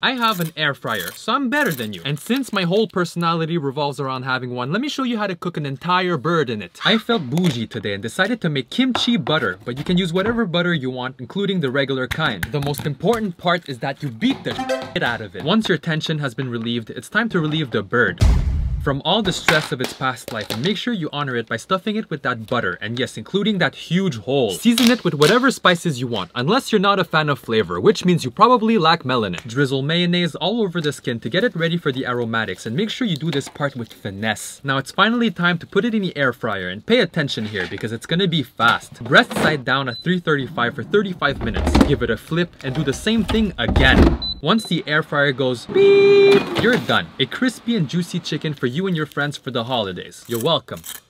I have an air fryer, so I'm better than you. And since my whole personality revolves around having one, let me show you how to cook an entire bird in it. I felt bougie today and decided to make kimchi butter, but you can use whatever butter you want, including the regular kind. The most important part is that you beat the shit out of it. Once your tension has been relieved, it's time to relieve the bird from all the stress of its past life and make sure you honor it by stuffing it with that butter and yes including that huge hole. Season it with whatever spices you want unless you're not a fan of flavor which means you probably lack melanin. Drizzle mayonnaise all over the skin to get it ready for the aromatics and make sure you do this part with finesse. Now it's finally time to put it in the air fryer and pay attention here because it's gonna be fast. Breast side down at 335 for 35 minutes. Give it a flip and do the same thing again. Once the air fryer goes beep, you're done. A crispy and juicy chicken for you and your friends for the holidays. You're welcome.